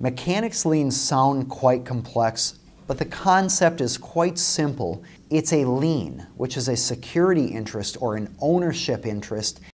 Mechanics liens sound quite complex, but the concept is quite simple. It's a lien, which is a security interest or an ownership interest